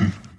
Mm.